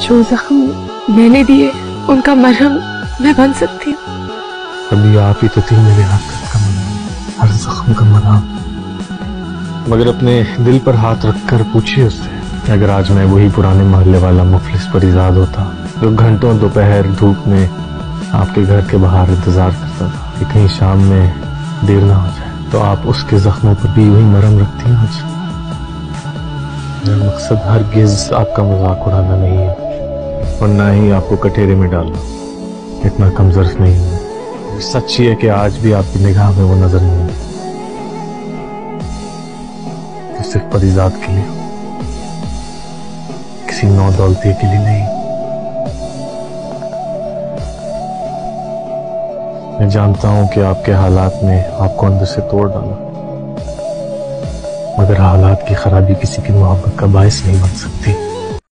जो जख्म मैंने दिए, उनका मरहम मैं बन सकती हूँ। अभी आप ही तो थी मेरे हरकत का मरहम हर जख्म का मरहम। मगर अपने दिल पर हाथ रखकर पूछिए उससे कि अगर आज मैं वही पुराने मोहल्ले वाला मुफलिस पर परिजाद होता, जो घंटों दोपहर धूप में आपके घर के बाहर इंतज़ार करता था कि कहीं शाम में देर ना हो जाए तो आप उसके जख्मों पर भी वही मरम रखती हैं आज। मेरा मकसद हर गिज आपका मज़ाक उड़ाना नहीं है। और ना ही आपको कटेरे में डालना। इतना कमज़ोर नहीं हूँ। सच ही है कि आज भी आपकी निगाह में वो नज़र नहीं है तो सिर्फ़ परिजात के लिए। किसी नौ दौलती के लिए नहीं। मैं जानता हूँ कि आपके हालात ने आपको अंदर से तोड़ डाला मगर हालात की खराबी किसी की मोहब्बत का बायस नहीं बन सकती।